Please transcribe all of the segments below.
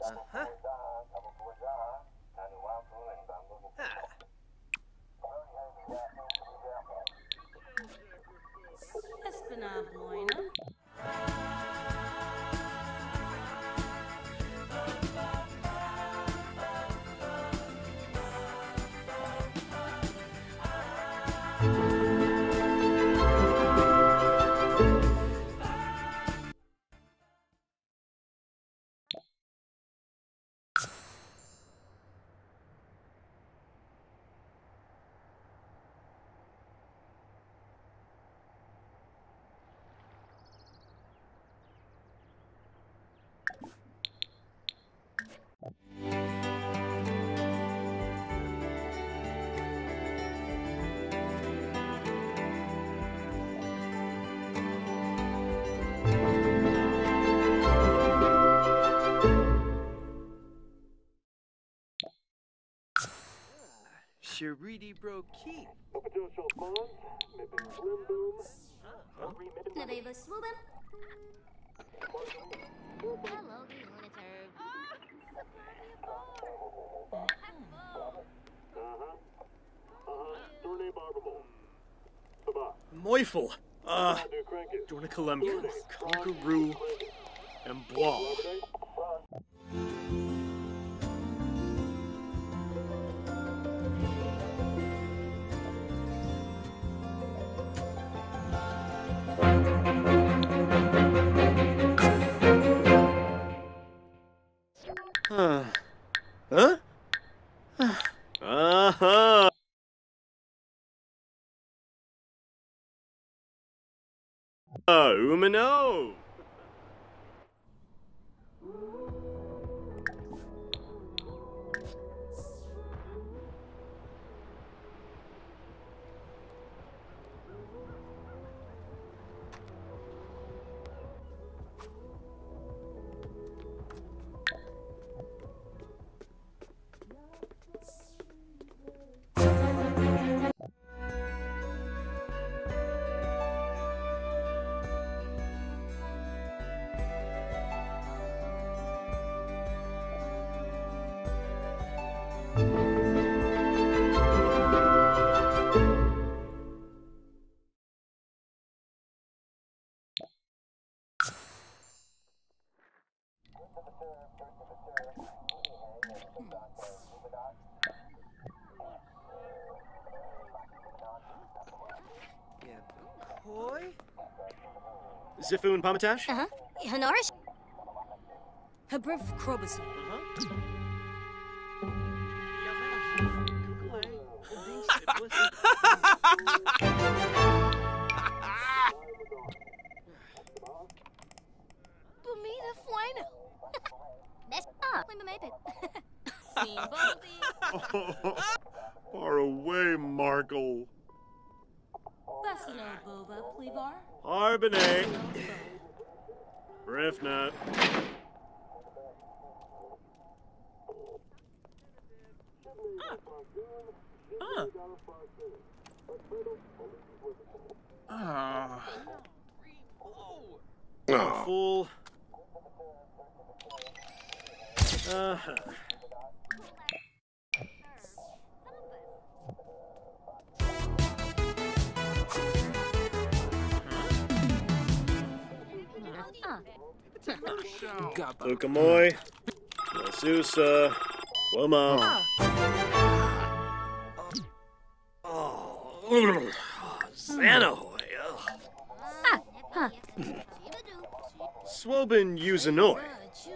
Uh-huh. Espinavloina. Sharidi bro key. Naveva Swoobin. Hello, the monitor. Moifel. Uh, Dornicalemka, Conqueroo, and Blah. Uh, Umino. Koi? Zifu and Pomatash? Uh huh. Honorish. Habriv Krobus. Bumina Fueno. Best. Ah, Limba Mapin. Far away, Markle. Basino Boba Plevar. Arbonate. Rifnut. Ah. Fool. Uh-huh. Ah. Lukamoy. Masusa. Woma. Swobin Uzanoi.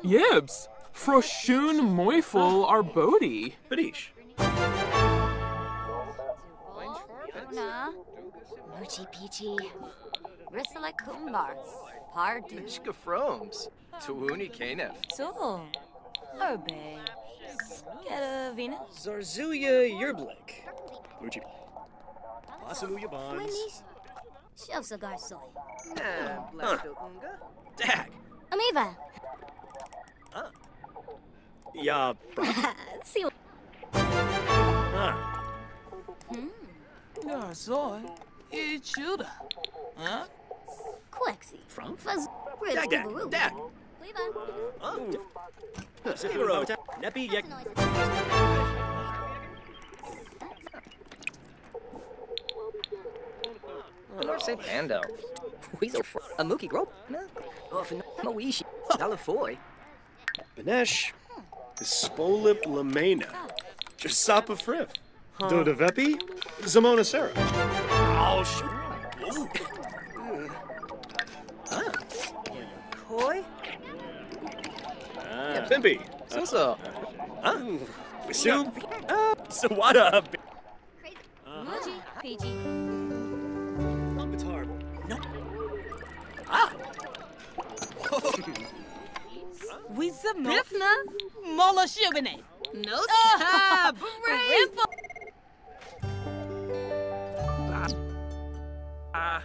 Yibs. Froshun Moifel Arbodi. Badish. Na. Moochie Peachy. Rissala Kumbar. Pardu. Ishka Fromes. Tuuni Kanef. So. Herbe. Scaravina. Zarzuya Yerblik. Uchi. Masamuya Bonds. Wendy's. Shove cigar soy. Eh, Dag. Amiva. Ya. See. Ah. Ja, so. Ichilda. Huh? Quexy. From? Fuzz. Dag, dag, Ridge. dag. Oh. Zero. Neppy Yek. Honor say Pando. Weasel fr- a mookie grope. No. Oh, moishi. Dalafoy. Benesh. Spolip Lamena. Jasapa Frith. Dodavepi. Zamona Sarah. Oh, shoot. Koi? Ah, Pimpy. So so. Huh? Wisu. Uh, Sawada. Muji, PG. Humbatarble. Wisdom Rifna. Mola Shibine. No Ah, Rimple. Ah.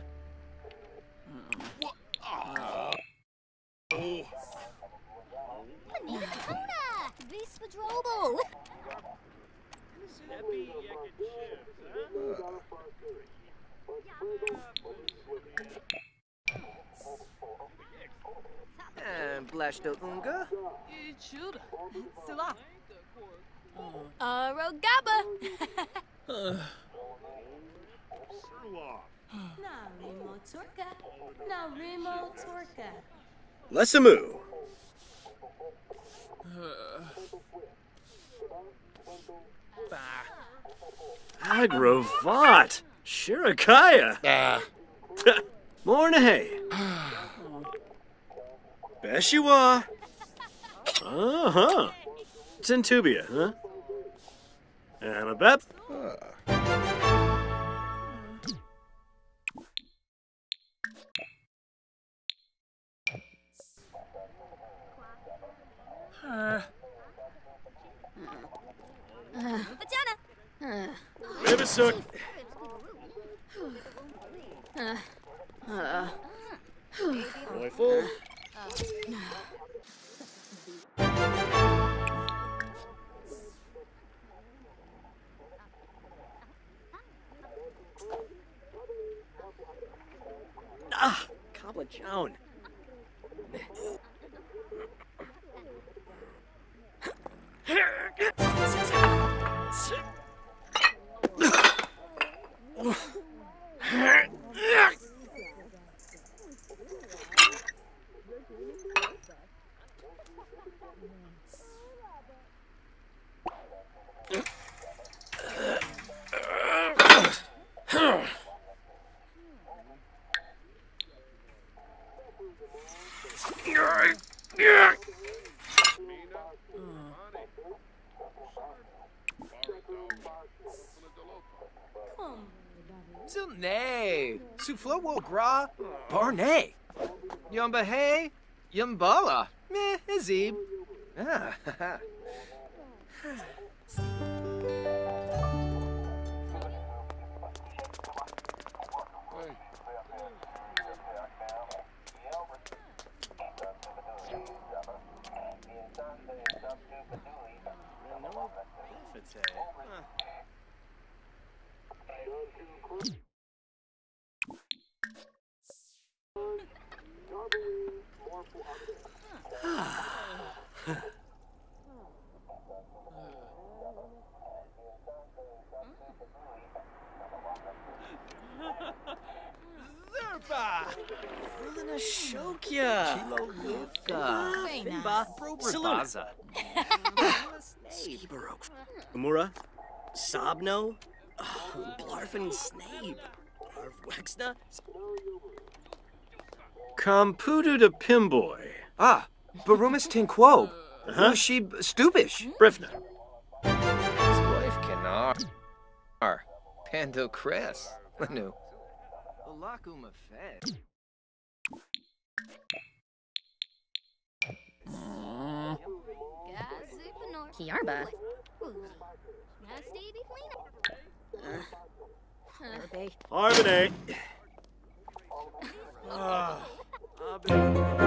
Vispadrobo. And Blashto Unga. Chuda. Sila. Uh, Arogaba. Uh. Narimo Turka. Narimo Turka. Lesamu. Uh. Agrovat. Shirakaya. Yeah. Mornahay. Beshiwa. Uh huh. Centubia, huh? Amabep. Vagina. Ribisuk. Joyful. Ah, Kabla Joan. Zilne. Suflo wo gra. Barnay. Yumba hey. Yumbala. Meh, Azib. Ah, ha, Brobrabaza. Barok. Amura. Sabno. Blarfin Snape. Arvwexna. Computu de Pimboy. Ah, Barumas Tinquob. Uh-huh. Ushi Stupish. Brifna. His wife Canar. Ar. Pando Cress. Lanu. Olakuma Fed. Kiarba. Arbonate. Ah, Abin.